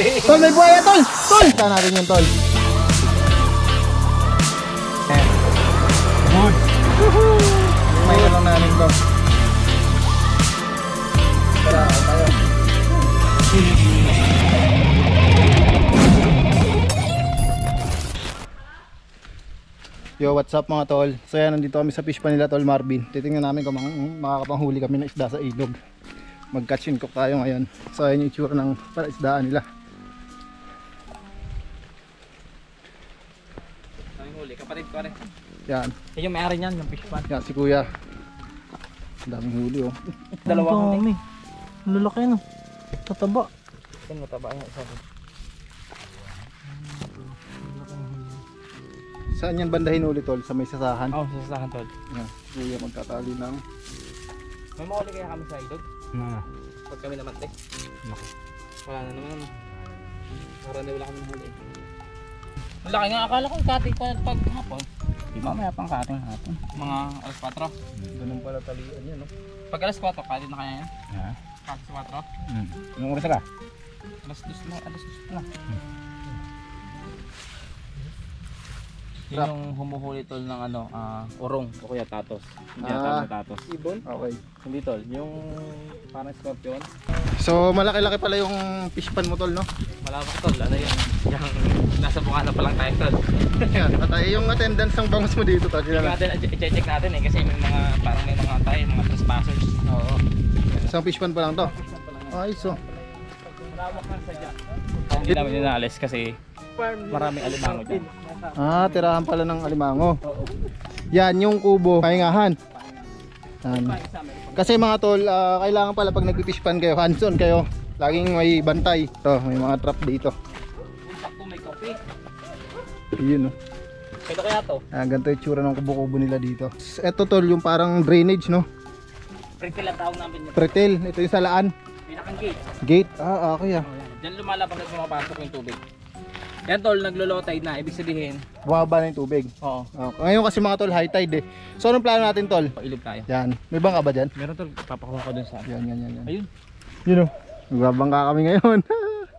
Tol, may buhaya, tol! Tol! Saan natin yun, tol? Good. May lang namin to. Tara, tayo. Yo, what's up mga tol? So yan, nandito kami sa fish pa nila tol Marvin. Titingnan namin kung makakapanghuli kami ng isda sa ilog. Mag-catch and cook tayo ngayon. So yan yung itsura ng paraisdaan nila. Kapatid ko rin. Yan, Yan yung may-ari niyan, yung fish pan. yan si kuya. Ang daming huli oh. Dalawang huli. Ang lalaki no. Tataba. Yan, mataba yung isa. Saan yan bandahin ulit tol? Sa may sasahan? Oh, sasahan tol. Yan, si kuya magtatali ng... May mahuli kaya kami sa ilog? Na. Pag kami naman, te. Wala na naman. Parang wala kami huli. Ang laki nga, akala ko kating pa pag hapon. Di ba may pang kating hapon? Mga alas 4. Ganun pala talian yan no? Pag alas 4, kating na kaya yan? Ha? Kating sa 4? Hmm. Anong oras ka? Alas 2 na, alas 2 na. Yun yung humuhuli tol ng ano, ah, urong o kaya tatos. Hindi Ah. tatos. Ibon? Okay. Hindi tol, yung parang scorpion. So malaki-laki pala yung fish pan mo tol no? Malawak tol, ano yun? Yung nasa bungana pa lang tayo tol. Yan, patay yung attendance ng bangus mo dito tol. Natin, i-check natin eh kasi may mga parang may mga tayo, mga trespassers. Oo. Isang fish pan pa lang to. Ayos oh. Malawak lang sadya. Hindi namin inaalis kasi maraming alimango dyan. Ah, tirahan pala ng alimango. Yan, yung kubo, pahingahan. Kasi mga tol, ah, kailangan pala pag nag-fish pan kayo, hands on kayo. Laging may bantay. To, may mga trap dito. Yun oh. Kaya kaya to? Ah, ganito yung tsura ng kubo-kubo nila dito. Ito tol, yung parang drainage no. Pretil ang tawag namin yun. Pretel, ito yung salaan. Pinakang gate. Gate, ah, okay ah. Diyan lumalabas at pumapasok yung tubig. Yan tol, naglo-low tide na. Ibig sabihin, Bumaba na yung tubig. oo, Ah, ngayon kasi mga tol, high tide eh. So anong plano natin tol? pailog tayo. Yan, may bangka ba dyan? Meron tol, papakuha ko dun sa... Yan, yan, yan. yan. Ayun. Yun o. Magbabangka kami ngayon.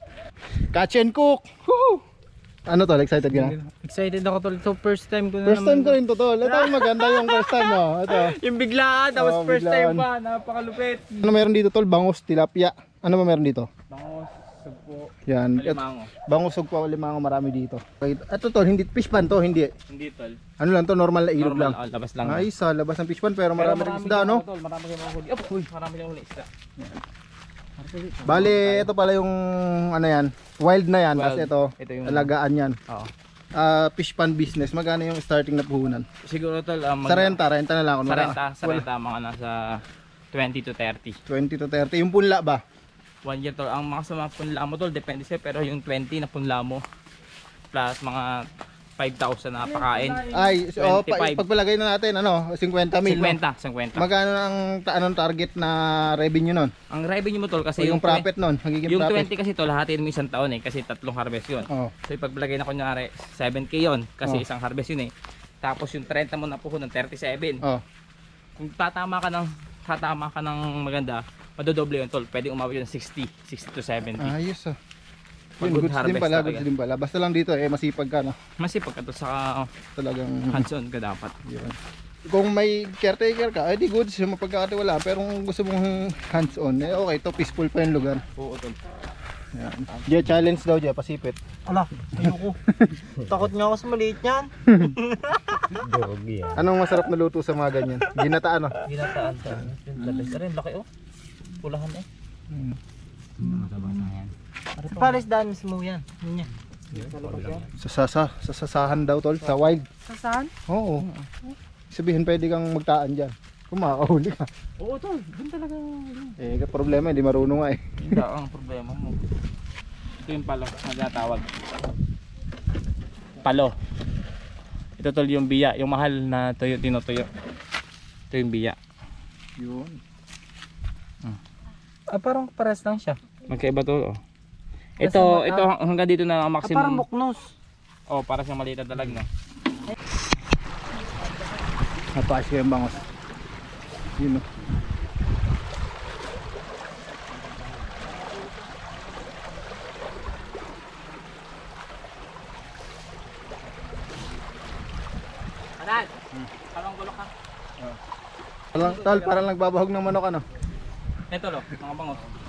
Catch and cook! Woo! Ano tol, excited ka na? Excited ako tol. So first time ko na First time ko rin to tol. Ito ang maganda yung first time mo. Ito. Yung biglaan. Was Oo, first biglaan. time pa. Napakalupit. Ano meron dito tol? Bangus, tilapia. Ano ba meron dito? Bangos. Sugpo. Yan. Et- Alimango. Bangus, sugpa, limango, marami dito. Okay. Ito tol, hindi fish pan to, hindi. Hindi tol. Ano lang to, normal na ilog Normal, lang. oh, labas lang. Ay, sa labas ng fish pan pero marami rin isda, no? Tol, marami rin mga huli. Uy, marami rin huli isda. Bali, ito pala yung ano yan, wild na yan. Wild. Tapos ito, Ito yung- alagaan yan. Oo. Ah, fish pan business, magkano yung starting na puhunan? Siguro tol, um, Sa renta, renta na lang. Sa Kunwari, renta, sa renta mga nasa 20 to 30. 20 to 30. Yung punla ba? One year tol. Ang mga sa mga punla mo tol, depende sa'yo. Pero yung 20 na punla mo, plus mga 5,000 na pakain. Ay, so, oh, pa, 25. pagpalagay na natin, ano, 50 mil. 50, No? 50. Magkano ang ta- anong target na revenue nun? Ang revenue mo tol kasi O yung, yung, profit nun, magiging yung profit. 20 kasi tol, hatiin mo isang taon eh kasi tatlong harvest yun. Oh. So ipaglagay na kunyari 7k yun kasi Oh. isang harvest yun eh. Tapos yung 30 mo na puho ng 37. Oh. Kung tatama ka ng tatama ka ng maganda, madodoble yun tol. Pwede umabot yun ng 60, 60 to 70. Ayos ah. Yun, good goods din harvest pala, talaga. goods din pala. Basta lang dito eh, masipag ka no. Masipag ka to sa Talagang hands-on ka dapat. yun. Kung may caretaker ka, eh di goods, mapagkakatiwala. Pero kung gusto mong hands-on, eh okay, to peaceful pa yung lugar. Oo tol. Yan. Je, challenge daw, Je, pasipit. Ala, ayoko. Takot nga ako sa maliit yan. Anong masarap na luto sa mga ganyan? Ginata ano? Ginataan ka. Yung labis. Aray, laki oh. Pulahan eh. Hmm. Sa Paris daan mismo yan. Yun yan. Sa sasa, sa sasahan daw tol, sa wild. Sa saan? Oo. Sabihin pwede kang magtaan dyan. Kung makakahuli ka. Oo tol. Doon talaga. Eh, problema, hindi marunong nga eh. Hindi ang problema mo. Ito yung palo na tinatawag. Palo. Ito tol yung biya. Yung mahal na tuyo, tinutuyo. Ito yung biya. Yun. Ah, parang pares lang siya. Magkaiba to. Oh. Ito, ito ah. hanggang dito na ang ah, maximum. Parang buknos. Oh, para siyang maliit na dalag, no? Napaas ko yung bangos. Yun, no? Anan, hmm. kalong bulok ka. Tol, parang nagbabahog ng manok, ano? Ito, lo, mga bangos.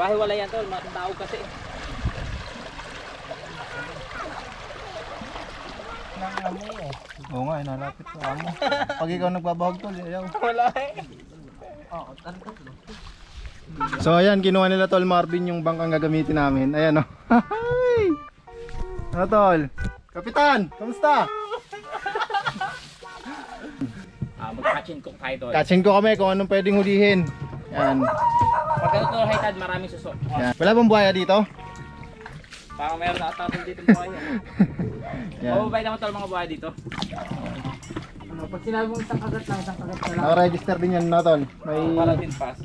Kawahi wala yan tol, matataog kasi. Oo nga, inalapit sa amo. Pag ikaw nagbabahog tol, ayaw. Wala eh. Oo, tulo. So ayan, kinuha nila tol Marvin yung bangkang gagamitin namin. Ayan o. Hi! Ano tol? Kapitan, kamusta? Ah, magka-chin cook tayo tol. Katsin ko kami kung anong pwedeng hulihin. Yan. Pag ganito tol, hitad, maraming suso. Yan. Wala bang buhaya dito? Parang meron na atapon dito buhay. Ano? Yan. Mababay naman tol mga buhay dito. Ano, pag sinabi mong isang kagat lang, isang kagat na lang. Naka-register din yan na tol. May Para din pass.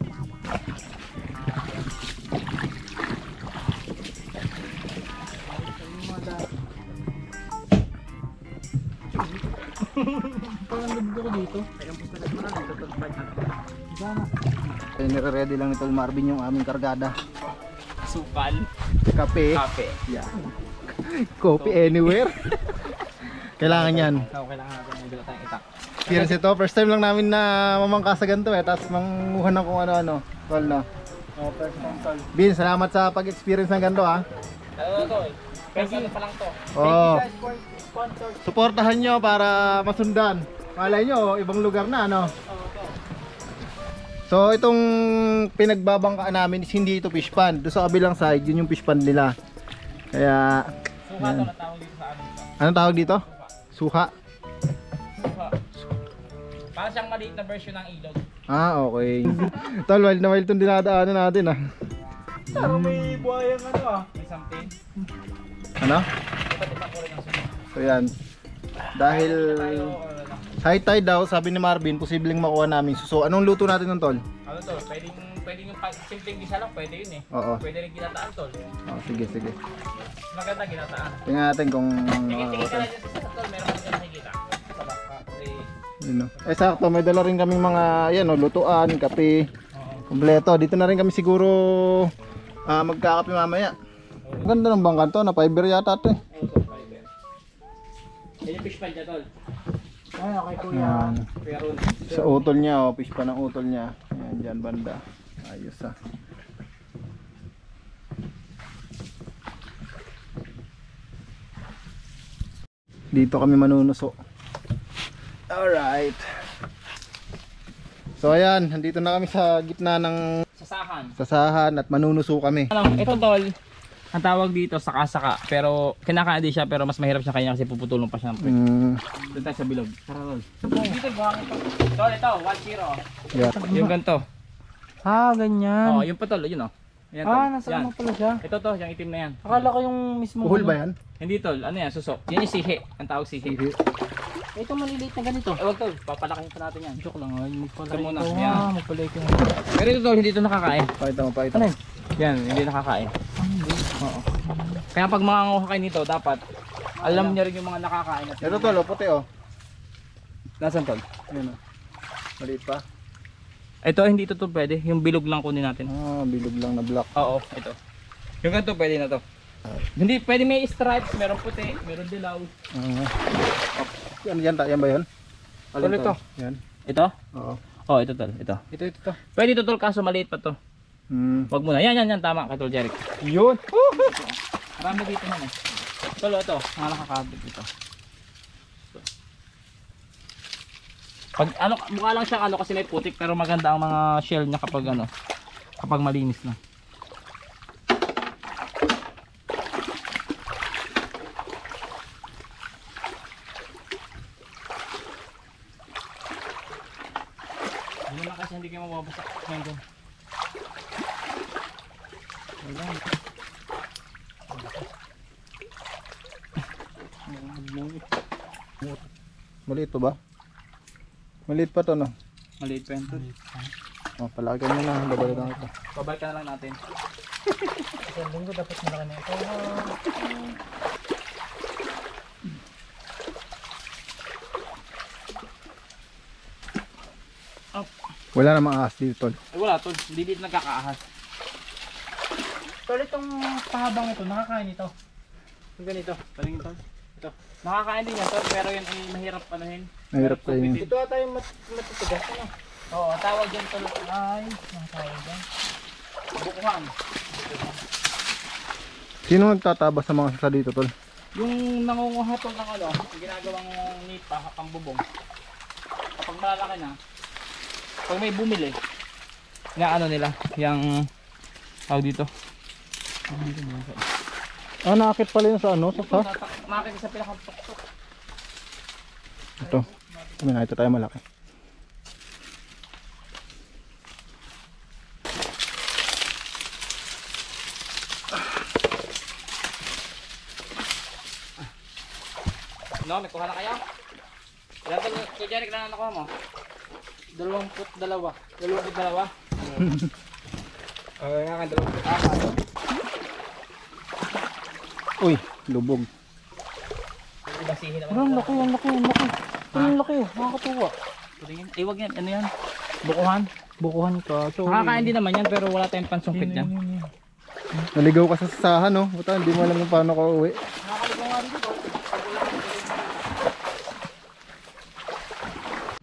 Ay, nire-ready lang ni tol Marvin yung aming kargada. Sukal, Kape. kape. Yan. Coffee anywhere. Kailangan yan. So, kailangan natin ng bilo tayong itak. Experience ito. First time lang namin na mamangka sa ganito eh. Tapos manguha ng kung ano-ano. Tol no. Oh, first time tol. Bin, salamat sa pag-experience ng ganito ha. Ano to? Pero ano pa lang to? Oo. Guys, for sponsor. Suportahan nyo para masundan. Malay nyo, ibang lugar na ano. Oo. So itong pinagbabangkaan namin is hindi ito fish pond. Doon sa kabilang side, yun yung fish pond nila. Kaya, Suka to na tawag dito sa amin. anong tawag dito? Suha. Suka. Para siyang maliit na version ng ilog. Ah, okay. Tol, wild na wild itong dinadaanan natin ah. Parang may buhayang ano ah. May something. Ano? Yan. Dahil Tayo, or ano? High tide daw, sabi ni Marvin, posibleng makuha namin. So, anong luto natin ng tol? Ano to? Pwedeng, pwedeng yung simpleng gisa lang, pwede yun eh. Oo. Pwede rin ginataan tol. Oh, sige, sige. Maganda ginataan. Tingnan natin kung Tingin-tingin ka makakasal. na dito sa tol, meron ka nakikita. Sa baka. Kasi, Yun, no? Eh sakto, may dala rin kaming mga, yan oh, lutuan, kape, kompleto. Dito na rin kami siguro ah, magkakape mamaya. Ganda ng bangkan to, na fiber yata to eh. Oo, fiber. Yan yung fish pan dyan tol. Ay, okay kuya. Yan. Kuya Ron. Sa utol niya, oh, fish pa ng utol niya. Ayan, dyan banda. Ayos ah. Dito kami manunuso. Alright. So ayan, nandito na kami sa gitna ng Sasahan. sasahan at manunuso kami. Ito tol, ang tawag dito saka-saka. Pero kinakain din siya pero mas mahirap siya kanya kasi puputulong pa siya ng puwet. Mm, Doon tayo sa bilog. Tara tol. Dito buhangin to. Tol, ito, 1-0. yeah. Yung ganito. Ah, ganyan. Oo, yung patol, yun oh. Yan, tol. ah, nasa yan. ano pala siya? Ito to, yung itim na yan. Akala ko yung mismo. Uhol ba yan? Hindi tol, ano yan, suso. Yan yung sihi. Ang tawag sihi. Ito maliliit na ganito. Eh, wag tol, papalaking pa natin yan. Joke lang, ay magpalay Ito muna, ko. yan. Ah, magpalay ko. Pero ito tol, hindi ito nakakain. Pakita mo, pakita Ano mo. yun? Yan, hindi nakakain. Oo. Kaya pag manganguha kayo nito, dapat alam niya rin yung mga nakakain. At Ito tol, oh, puti oh. Nasaan tol? Ayan oh. Maliit pa. Ito, hindi ito to pwede. Yung bilog lang kunin natin. Ah, bilog lang na black. Oo, ito. Yung ganito pwede na to. Hindi, pwede may stripes, meron puti, meron dilaw. Ah. Yan, yan, ta- yan ba yun? Tol, ito. Yan. Ito? Oo. Oh, ito tol, ito. Ito, ito, ito. Pwede ito tol, kaso maliit pa to. Hmm. Wag muna. Yan, yan, yan, tama kay tol Jeric. Yun. Marami dito man eh. Tol, ito, mga nakakabit dito. Pag ano, mukha lang siyang ano kasi may putik pero maganda ang mga shell niya kapag ano, kapag malinis na. Hindi naman kasi hindi kayo mababasa ngayon doon. Maliit pa ba? Maliit pa to no? Maliit pa yun tol. Oh, palagyan mo na, babalikan ko. Babalikan na lang natin. Isang linggo dapat malaki na ito. Wala namang ahas dito tol. Eh wala tol, hindi dito nagkakaahas. Tol, itong pahabang ito, nakakain ito. Yung ganito, palingin tol. dito. Nakakain din yan tol, pero yun ay mahirap anuhin. Mahirap kayo. Ito ata yung mat matitigas. Ano? Oo, ang tawag dyan tol ay, ang tawag dyan? Bukuhan. Sino nagtataba sa mga sasa dito, tol? Yung nangunguha tol ng ano, yung ginagawang nipa, pang bubong. Pag malalaki na, pag may bumili, na ano nila, yung tawag dito. Ah, nakakit pala yun sa ano, sa sa? Makakita sa pinakang tuktok. Ito. Kami na, ito tayo malaki. No, may kuha na kayo? Ilan tol, Kuya Jeric, na nakuha mo? Dalawang put dalawa. Dalawang put dalawa? Okay nga kan dalawa. Uy, lubog. Ibasihin naman. Ang laki, ang laki, ang laki. Ang laki, nakakatuwa. Tingin. Eh, wag yan. Ano yan? Bukuhan. Bukuhan ka. So, Nakakain din naman yan, pero wala tayong pansungkit yan. Naligaw ka sa sasahan, no? Buta, hindi mo alam kung paano ka uwi. Nakakaligaw nga dito.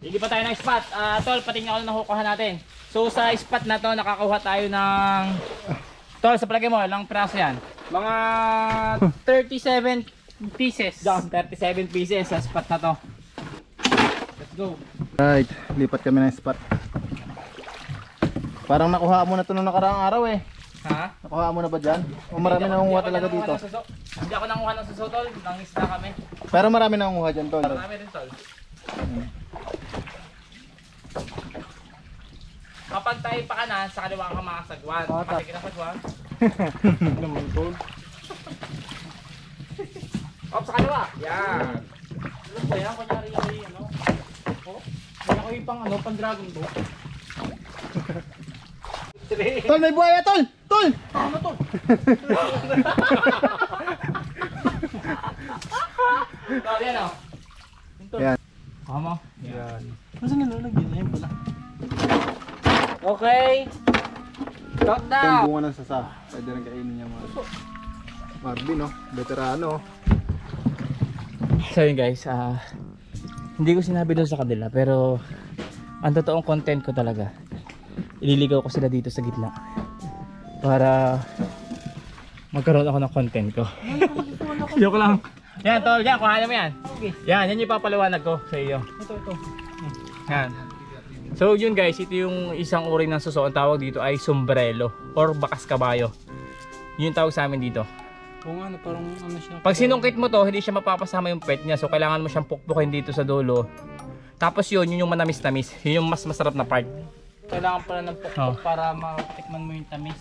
Hindi pa tayo ng spot. Ah, tol, patingnan ko na nakukuha natin. So sa spot na to, nakakakuha tayo ng... Tol, sa palagay mo, ilang piraso yan? Mga 37 pieces. Diyan, 37 pieces sa spot na to. Let's go. Right, lipat kami ng spot. Parang nakuha mo na ito nung nakaraang araw eh. Ha? Nakuha mo na ba dyan? O marami na nangunguha talaga nangunguha dito? ng. Hindi ako nanguha ng suso, tol. Nangisda kami. Pero marami na nangunguha dyan, tol. Marami rin, tol. Kapag tayo pa kanan, sa kaliwa ka makasagwan. Kapag ka sagwan. Naman tol. Op, sa kaliwa. Yan. Alam ba yan? Kunyari yung ano? Oh, may ako yung pang ano, pang dragon. Three. Tol, may buhaya, tol! Tol! Ano to? Tol, yan o. Yan. Kama. Yan. Masa nalalagyan na yun pala? Okay. Shot Yung down. bunga ng sasa. Pwede rin kainin niya mga. Marvin, no? Veterano. So yun guys, ah hindi ko sinabi doon sa kanila pero ang totoong content ko talaga ililigaw ko sila dito sa gitna para magkaroon ako ng content ko. Joke lang. Yan tol, yan kuhanin mo yan. Yan, yan yung papaliwanag ko sa iyo. Ito, ito. Yan. So yun guys, ito yung isang uri ng suso. Ang tawag dito ay sombrero or bakas kabayo. Yun yung tawag sa amin dito. Oo nga, parang ano siya. Pag sinungkit mo to, hindi siya mapapasama yung pet niya. So kailangan mo siyang pukpukin dito sa dulo. Tapos yun, yun yung manamis-namis. Yun yung mas masarap na part. Kailangan pala ng pukpok Oh. para matikman mo yung tamis.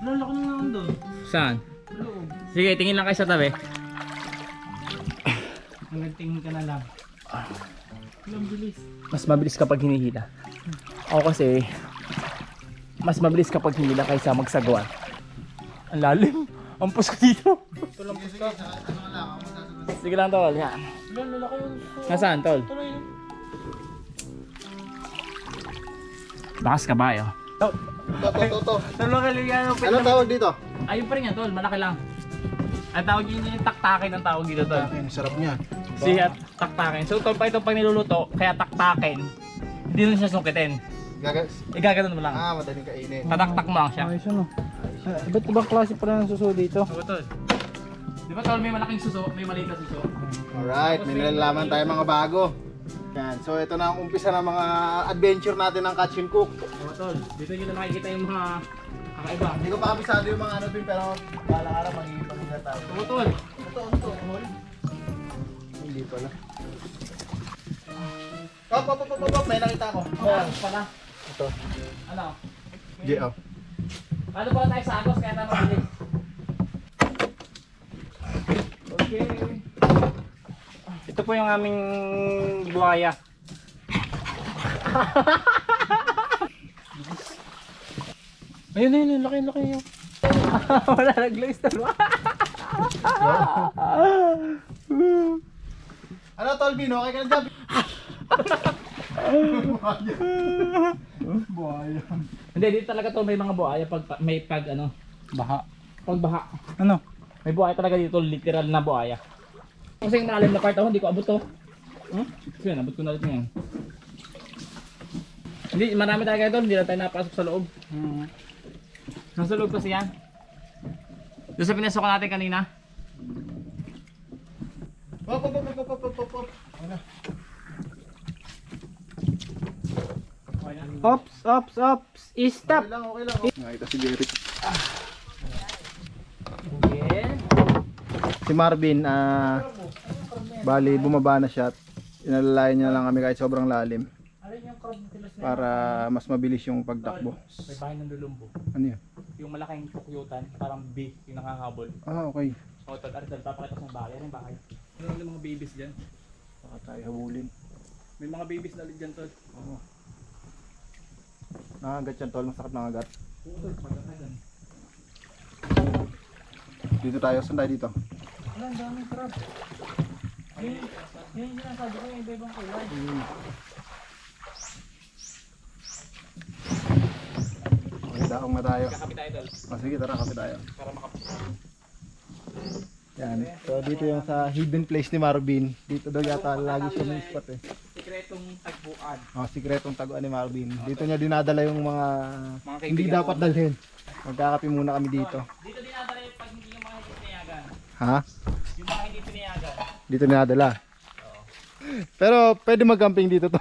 Ano, laki na nga doon. Saan? Loob. Sige, tingin lang kayo sa tabi. Hanggang tingin ka na lang. Ang bilis. Mas mabilis kapag hinihila. Ako kasi, mas mabilis kapag hinila kaysa magsagwa. Ang lalim. Ang pus ko dito. Tulampos ka. Sige lang tol, yan. Yan, lalaki yun. Nasaan tol? Tuloy. Bakas kabayo. To, to, to, to. Lang yan. Anong tawag dito? Ayun pa rin yan tol, malaki lang. Ang tawag yun yung taktakin ang tawag dito tol. Ang sarap niya. Siya taktakin. So tol pa ito pag niluluto, kaya taktakin. Hindi nun siya sungkitin. Gagas. Igaganon mo lang. Ah, madaling kainin. Tataktak mo lang siya. Ayos ano. Ah, Iba't ibang klase pala ng suso dito. Oo tol. Di ba tol may malaking suso, may maliit na suso? Alright, may nalalaman tayo mga bago. Yan, so ito na ang umpisa ng mga adventure natin ng Catch and Cook. Oo tol. Dito nyo na makikita yung mga kakaiba. Hindi ko pa kabisado yung mga ano din, pero balang araw magiging pagkagat tayo. Oo tol. Ito, ito, hol. Hindi pala. Hop, hop, hop, hop, hop, may nakita ko. Oo pala. Ito. Ano? G.O. Paano pala tayo sa Agos kaya tayo mabilis? Okay. Ito po yung aming buhaya. ayun, ayun, ayun, laki, laki yun. Wala nag-glaze na Ano, Tolbino? Okay ka na dyan? Buhaya. Hindi, dito talaga to may mga buhaya pag may pag ano, Baha. pag baha. Ano? May buhaya talaga dito, literal na buhaya. Kasi yung malalim na part ako, hindi ko abot to. Hmm? Sige, nabot ko na ulit ngayon. Hindi, marami tayo kayo doon, hindi na tayo napasok sa loob. Hmm. Nasa loob kasi yan. Doon sa pinasok natin kanina. Hop, hop, hop, hop, hop, hop, hop. Ano? Ops, ops, ops. Stop. Okay lang, okay lang. Nakita si Derek. Si Marvin, ah, bali bumaba na siya at inalalayan niya lang kami kahit sobrang lalim Alin yung crab tilas na para mas mabilis yung pagtakbo. May bahay ng lulumbo. Ano yun? Yung malaking tukyutan, parang B, yung nakahabol. Ah, okay. O, tol, Arizal, papakita sa bahay. Ano yung bahay? Ano yung mga babies dyan? Baka tayo habulin. May mga babies na ulit dyan tol. Oo. Nangagat yan tol, masakit nangagat. Dito tayo, saan tayo dito? Wala, ang daming crab. Yun, yun yung sinasabi ko, yung iba-ibang kulay. Okay, daong na tayo. Kakapit tayo tol, Oh, sige, tara, kapit tayo. para makapit. Yan. So, dito yung sa hidden place ni Marvin. Dito daw yata lagi siya may spot eh. Sikretong tagpuan. Oh, sikretong taguan ni Marvin. Dito niya dinadala yung mga, Mga hindi dapat dalhin. Magkakapi muna kami dito. Dito dinadala yung pag hindi yung mga hindi pinayagan. Ha? Yung mga hindi pinayagan. Dito dinadala. Pero pwede mag-camping dito to.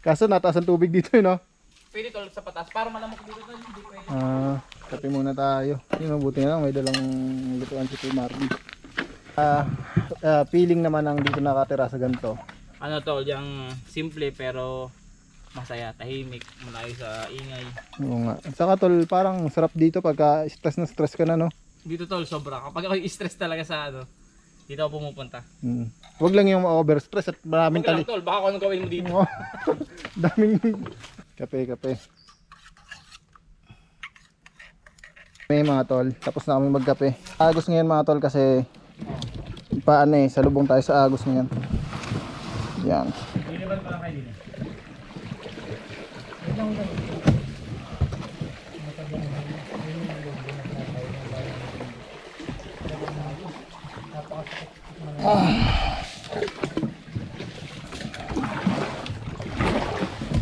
Kaso nataas ang tubig dito eh, no? Pwede tol sa patas, para malamok dito tol, hindi pwede. Ah, kape muna tayo. Yun, mabuti na lang. May dalang lutuan si Kuya Marvin. Ah, ah, feeling naman ang dito nakatira sa ganito. Ano tol, yung simple pero masaya, tahimik, malayo sa ingay. Oo nga. At saka tol, parang sarap dito pagka stress na stress ka na, no? Dito tol, sobra. Kapag ako stress talaga sa ano, dito ako pumupunta. Hmm. Huwag lang yung over-stress at maraming tali. lang tol, baka kung anong gawin mo dito. Daming kape, kape. May mga tol, tapos na kami magkape. Agos ngayon mga tol kasi paano eh, salubong tayo sa Agos ngayon. Yan. Din.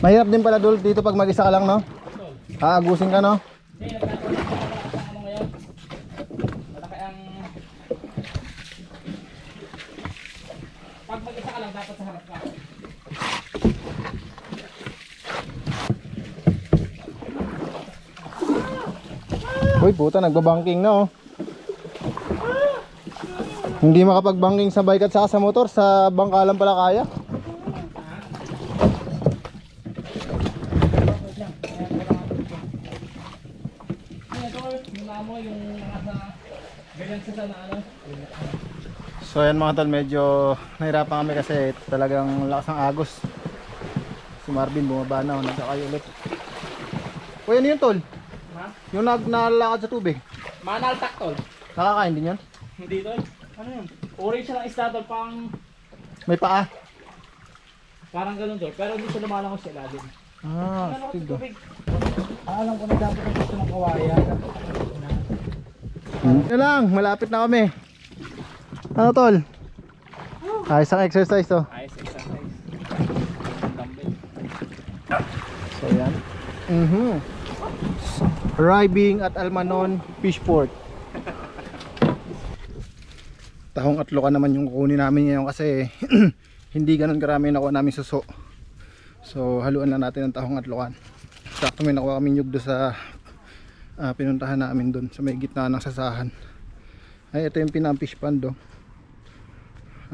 Mahirap din pala dul dito pag mag-isa ka lang, no? Aagusin ka, no? Hindi, nagkakaroon ng ano ngayon. Malaki ang... Pag mag-isa ka lang, dapat sa harap ka. Uy, puta, nagbabanking na, oh. Hindi makapag-banking sa bike at saka sa motor, sa bangkalan pala kaya. Nasa... So ayan mga tol, medyo nahirapan kami kasi talagang lakas ng agos. Si Marvin bumaba na, nagkakayo ulit. Uy, ano yun tol? Ha? Yung nag nalakad sa tubig. Manaltak tol. Nakakain din yun? Hindi tol. Ano yun? Orange siya ng isda tol, pang... May paa. Parang ganun tol. Pero hindi siya lumalangon sa ilalim. Ah, Ano oh. tubig? Alam ko na dapat ang gusto ng kawayan. Hmm. Yan lang, malapit na kami. Ano tol? Ayos ang exercise oh. Ayos, exercise. Dumbbell. So yan. Mhm. Arriving at Almanon Fishport. Tahong atlo ka naman yung kukunin namin ngayon kasi hindi ganun karami nakuha namin suso. So haluan lang natin ang tahong atlokan. Sakto may nakuha kami nyug doon sa ah, pinuntahan namin doon sa may gitna ng sasahan. Ay ito yung pinang fish pond oh.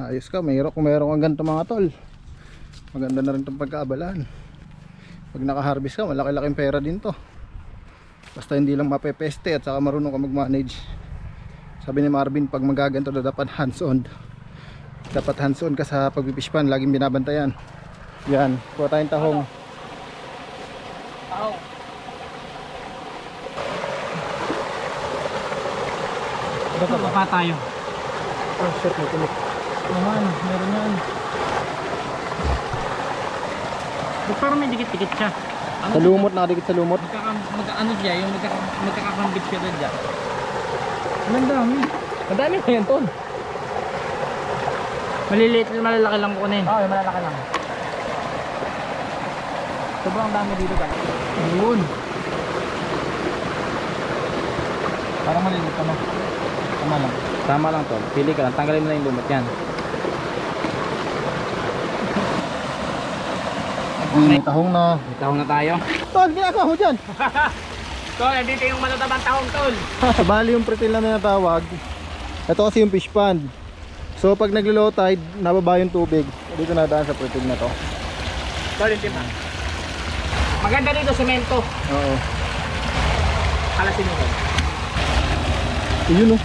Ayos ka, mayroon kung mayroon kang ganito mga tol. Maganda na rin itong pagkaabalaan. Pag naka-harvest ka, malaki-laking pera din to. Basta hindi lang mapepeste at saka marunong ka mag-manage. Sabi ni Marvin, pag magaganto na dapat hands-on. Dapat hands-on ka sa pagpipish pan, laging binabantayan. Yan, kuha tayong tahong. Tao. Ito pa tayo. Oh shit, may tulik. Naman, meron yan. Parang may dikit-dikit siya? Ano Sa lumot, nakadikit sa lumot. Magkaka, magka, ano siya, yung magkaka, magkakakambit siya doon dyan. Ang dami. Ang dami na yan, Ton. Maliliit, malalaki lang kunin. Oo, yung malalaki lang. Sobrang dami dito guys. Yun. Parang maliliit ka no? Tama lang. Tama lang to. Pili ka lang. Tanggalin mo na yung lumot yan. May tahong na. May tahong na tayo. Tol, ginagawa mo dyan. Tol, dito yung matatabang tahong tol. Bali yung pretil na natawag. Ito kasi yung fish pond. So pag naglo-low tide, nababa yung tubig. Dito na daan sa pretil na to. Tol, hindi pa. Maganda dito, semento. Oo. Kalasin mo tol. Ayun oh.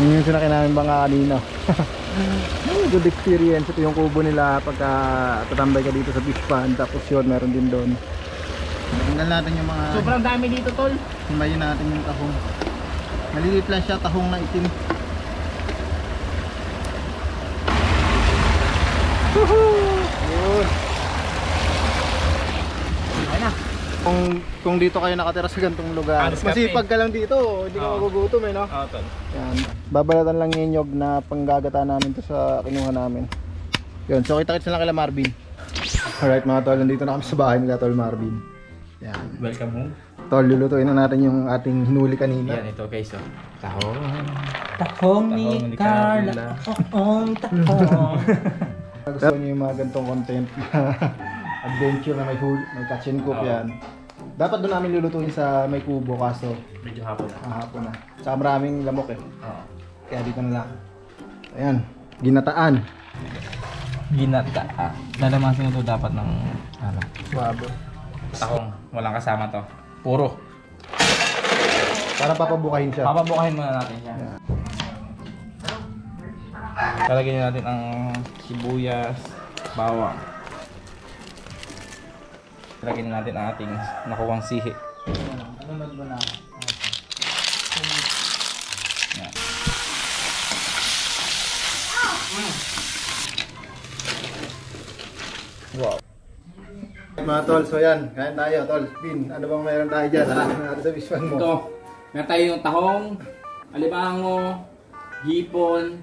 Yun yung sinaki namin banga kanina. Good experience. Ito yung kubo nila pagka tatambay ka dito sa fish pond. Tapos yun, meron din doon. Tingnan natin yung mga... Sobrang dami dito tol. Himayin natin yung tahong. Maliliit lang siya, tahong na itim. Yun. Ayun na. Kung, kung dito kayo nakatira sa gantong lugar, Ah, masipag ka lang dito, hindi ka Oo. magugutom eh no? Oo tol. Yan. Babalatan lang yung nyog na panggagata namin to sa kinuha namin. Yun, so kita-kits na lang kila Marvin. Alright mga tol, nandito na kami sa bahay nila tol Marvin. Yan. Welcome home. Tol, lulutuin na natin yung ating hinuli kanina. Yan, ito guys. Oh. Tahong. Tahong ni Carla. Tahong, tahong. Gusto niyo yung mga gantong content na adventure na may, hul may cook Oo. yan. Dapat doon namin lulutuin sa may kubo kaso Medyo hapon na. kahapon na. Saka maraming lamok eh. Oo. Kaya dito na lang. Ayan, ginataan. Ginata. Ah, lalamasin na to dapat ng ano. Babo. Tahong. Walang kasama to. Puro. Para papabukahin siya. Papabukahin muna natin siya. Yan. Lalagyan natin ang sibuyas, bawang. Lalagyan natin ang ating nakuwang sihi. Ano na ba na? Yan. Wow. Mga tol, so yan, kain tayo tol. Bin, ano bang meron tayo dyan? Ano natin sa visual mo? Ito, meron tayo yung tahong, alimango, hipon,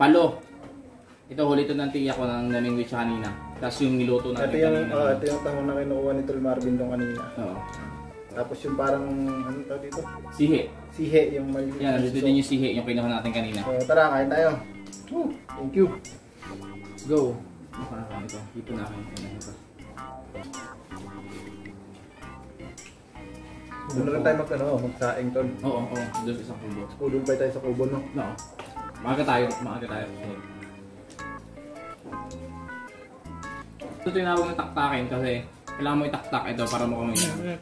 palo. Ito, huli ito ng tiya ko ng naming witch kanina. Tapos yung niluto namin Ito yung, kanina. oh, ito yung tahong na kinukuha ni Tol Marvin doon kanina. Oo. Tapos yung parang, ano tawag dito? Sihi. Sihe, yung maliit. Yan, na nandito din yung sihi, yung kinuha natin kanina. So tara, kain tayo. Woo, thank you. Go! Ano ito? Hipon namin. Ano ito? Doon na lang tayo mag, ano, magsaing tol. Oo, oo. Doon sa isang kubo. Kulong pa tayo sa kubo, no? No. Maaga tayo. Maaga tayo. Ito tinawag ng taktakin kasi kailangan mo itaktak ito para makamay na.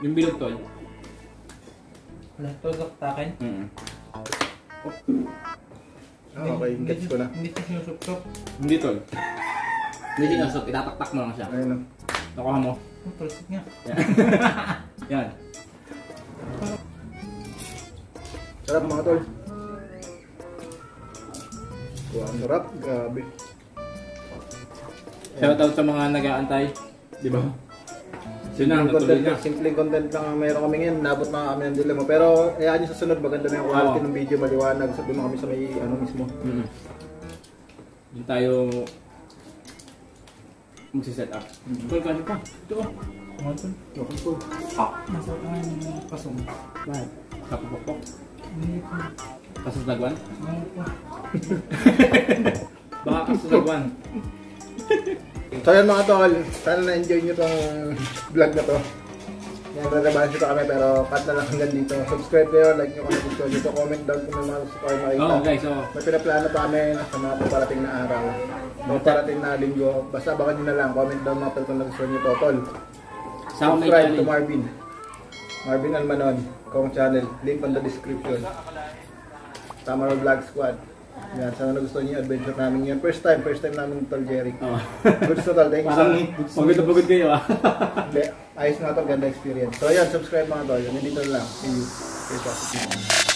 Yung bilog tol. Wala to, taktakin. Mm Ah, okay, gets ko na. Hindi siya sinusupsop. Hindi tol. Hindi sinasot. Itataktak mo lang siya. Ayun na. Nakuha mo. Ang tulsik niya. Yan. Sarap mga tol. Wow, ang sarap. Grabe. Shoutout sa mga nag-aantay. Di ba? Sino na, natuloy content, na. simpleng content lang ang mayroon kami ngayon. Nabot na kami ng dilemma. Pero ayaan nyo sa sunod, maganda na yung quality Oo. ng video, maliwanag. Sabi mo kami sa may ano mismo. Mm. Doon tayo magsiset up. Tol, kasi pa. Ito oh. Mga tol. Okay po. Ah, nasa ka yung pasong. Bakit? Sa pupukpok. Hindi ko. Pasas lagwan. Ano po? Baka pasas lagwan. So yan mga tol, sana na-enjoy nyo tong vlog na to. Yan, nalabahan nyo pa kami pero cut na lang hanggang dito. Subscribe kayo, like nyo kung gusto nyo. Comment down kung may mga gusto kayo makita. Oo guys, so May pinaplano pa kami sa mga paparating na araw. Mga parating na linggo. Basta abangan nyo na lang. Comment down mga tol kung nagustuhan nyo to. Tol, subscribe to. Marvin. Marvin Almanon, kong channel. Link on the description. Tamaro Vlog Squad. Yan, sana nagustuhan nyo yung adventure namin yun. First time, first time namin tol Jerry. Oo. Good to tol, thank you so Parang much. pagod na pagod kayo ah. Ayos na tol, ganda experience. So yan, subscribe mga tol. Yan, dito lang. See you. Okay, positive.